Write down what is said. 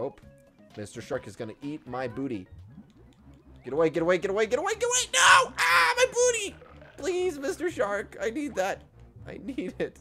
Oh, Mr. Shark is gonna eat my booty. Get away, get away, get away, get away, get away! No! Ah, my booty! Please, Mr. Shark, I need that. I need it.